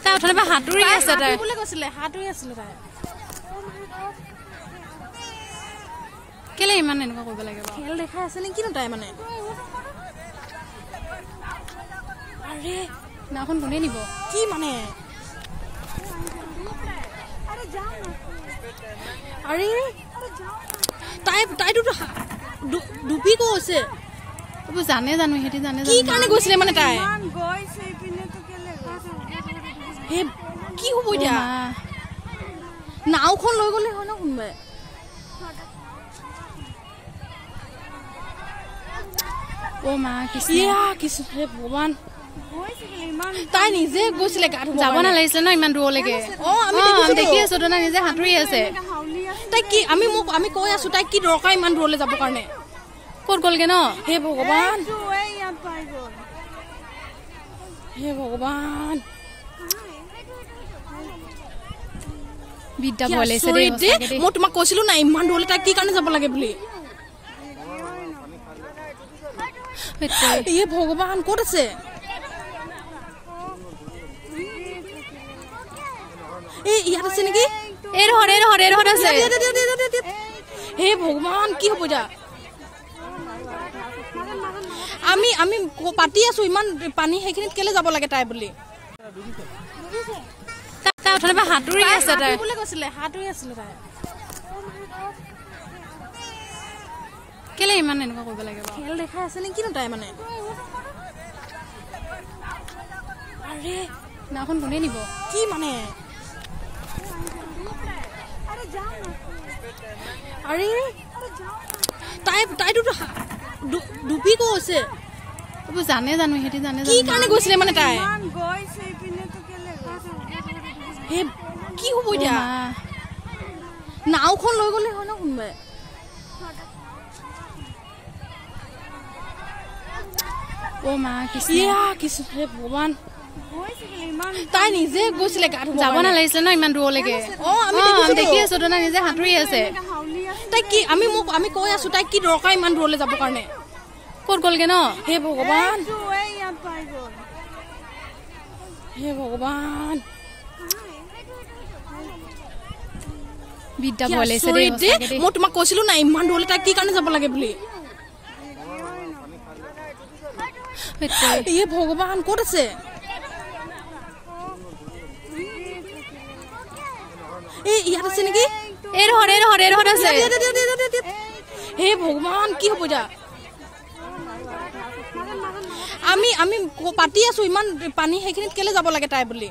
তাই অথনিৰ পৰা সাঁতুৰি আছে তাই? সাঁতুৰিবলৈ কৈছিলে সাঁতুৰি আছিলে তাই। কেলে ইমান এনেকুৱা কৰিব লাগে খেল দেখাই আছে নে কিনো তাই মানে? আৰে নাওখন কোনে নিব? কি মানে? আৰে তাই ডু- ডুবি গৈছে এইবোৰ জানে জানো সিহঁতি জানে কি কাৰণে গৈছিলে মানে তাই? কি হ'ব এতিয়া। নাওখন লৈ গ'লে হয় ন কোনোবাই? অ' মা কিছু ভগৱান। তাই নিজে গৈছিলে গা ধুব যাব। নালাগিছিলে ন ইমান দূৰলৈকে? অ, আমি অ। দেখি আছো তাই নিজে সাঁতুৰি আছে? তাই কি আমি মোক আমি কৈ আছো তাই কি দৰকাৰ ইমান দূৰলৈ যাব কাৰণে? ক'ত গ'লগে ন হে ভগৱান হে ভগৱান বিদ্যা ভয় লাগিছে দেই। মই তোমাক কৈছিলো নাই ইমান দূৰলৈ তাই কি কাৰণে যাব লাগে বুলি। ইয়ে ভগৱান ক'ত আছে এই ইয়াত আছে নেকি এই ডোখৰত এই ডোখৰত এই ডোখৰত আছে। হে ভগৱান কি হ'ব এতিয়া আমি আমি পাতি আছো ইমান পানী সেইখিনিত কেলে যাব লাগে তাই বুলি? তাই তাই অথনিৰ পৰা সাঁতুৰি আছে তাই। সাঁতুৰিবলৈ কৈছিলে সাঁতুৰি আছিলে তাই। কেলে ইমান এনেকুৱা কৰিব লাগে খেল দেখাই আছে নে কিনো তাই মানে? আৰে নাওখন কোনে নিব? কি মানে? আৰে তাই ডু- ডুবি গৈছে। জানে জানো সিহঁতি জানে কি কাৰণে গৈছিলে মানে তাই? কি হ'ব এতিয়া। নাওখন লৈ গ'লে হয় ন কোনোবাই? অ' মা কিছু ভগৱান। তাই নিজে গৈছিলে গা ধুব যাব। নালাগিছিলে ন ইমান দূৰলৈকে? অ, আমি। দেখি আছো তাই নিজে সাঁতুৰি আছে। তাই কি আমি মোক আমি কৈ আছো তাই কি দৰকাৰ ইমান দূৰলৈ যাব কাৰণে? ক'ত গ'লগে ন? হে ভগৱান। হে ভগৱান। বিদ্যা ভয় লাগিছে। মই তোমাক কৈছিলো নাই ইমান দূৰলৈ তাই কি কাৰণে যাব লাগে বুলি। ইয়ে ভগৱান ক'ত আছে? এই ইয়াত আছে নেকি? এই ডোখৰত এই ডোখৰত এই ডোখৰত আছে। হে ভগৱান কি হ'ব এতিয়া আমি আমি পাতি আছো ইমান পানী সেইখিনিত কেলে যাব লাগে তাই বুলি?